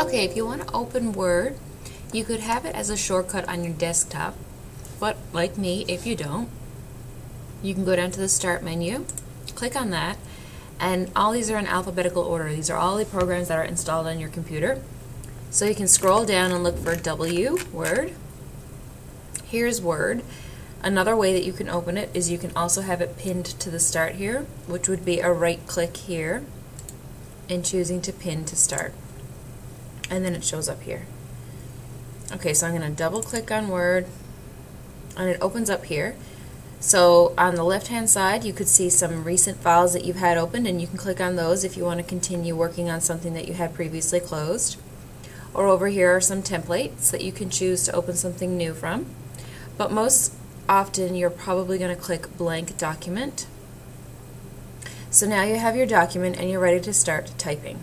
Okay, if you want to open Word, you could have it as a shortcut on your desktop, but like me, if you don't, you can go down to the Start menu, click on that, and all these are in alphabetical order. These are all the programs that are installed on your computer. So you can scroll down and look for W, Word. Here's Word. Another way that you can open it is you can also have it pinned to the start here, which would be a right click here and choosing to pin to start. And then it shows up here. Okay, so I'm going to double click on Word and it opens up here. So on the left hand side you could see some recent files that you've had opened and you can click on those if you want to continue working on something that you had previously closed. Or over here are some templates that you can choose to open something new from. But most often you're probably going to click blank document. So now you have your document and you're ready to start typing.